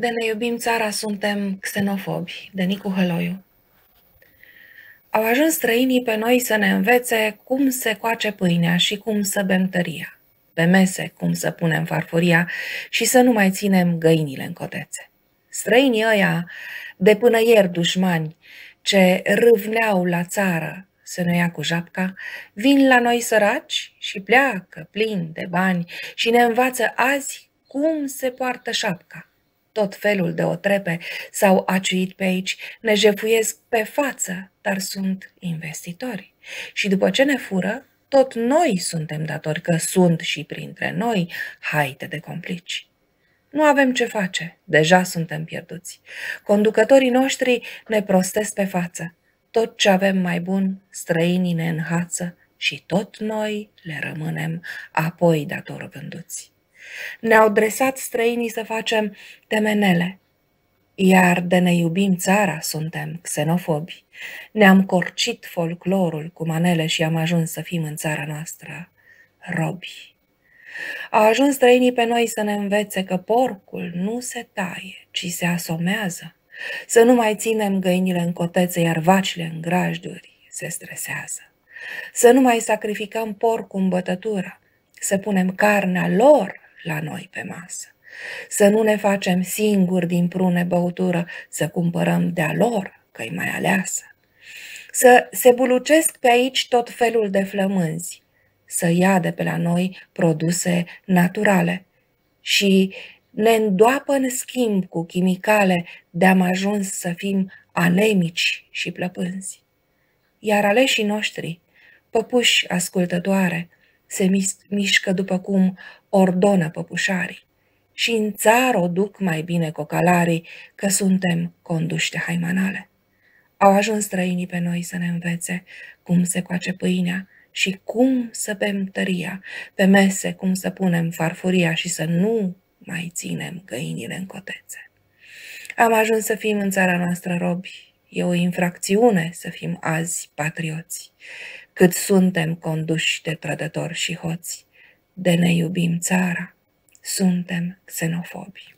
De ne iubim țara suntem xenofobi, de Nicu Hăloiu. Au ajuns străinii pe noi să ne învețe cum se coace pâinea și cum să bem tăria, pe mese cum să punem farfuria și să nu mai ținem găinile în cotețe. Străinii ăia, de până ieri dușmani, ce râvneau la țară să ne ia cu japca, vin la noi săraci și pleacă plin de bani și ne învață azi cum se poartă șapca tot felul de otrepe s-au aciuit pe aici, ne jefuiesc pe față, dar sunt investitori. Și după ce ne fură, tot noi suntem datori, că sunt și printre noi haite de complici. Nu avem ce face, deja suntem pierduți. Conducătorii noștri ne prostesc pe față. Tot ce avem mai bun, străinii ne înhață și tot noi le rămânem apoi dator vânduți. Ne-au dresat străinii să facem temenele, iar de ne iubim țara suntem xenofobi. Ne-am corcit folclorul cu manele și am ajuns să fim în țara noastră robi. Au ajuns străinii pe noi să ne învețe că porcul nu se taie, ci se asomează, să nu mai ținem găinile în cotețe, iar vacile în grajduri se stresează. Să nu mai sacrificăm porcul în bătătură, să punem carnea lor la noi pe masă. Să nu ne facem singuri din prune băutură, să cumpărăm de-a lor, că-i mai aleasă. Să se bulucesc pe aici tot felul de flămânzi, să ia de pe la noi produse naturale și ne îndoapă în schimb cu chimicale de-am ajuns să fim anemici și plăpânzi. Iar aleșii noștri, păpuși ascultătoare, se mișcă după cum ordonă păpușarii. Și în țară o duc mai bine cocalarii, că suntem conduși de haimanale. Au ajuns străinii pe noi să ne învețe cum se coace pâinea și cum să bem tăria, pe mese cum să punem farfuria și să nu mai ținem găinile în cotețe. Am ajuns să fim în țara noastră robi. E o infracțiune să fim azi patrioți cât suntem conduși de trădători și hoți, de ne iubim țara, suntem xenofobi.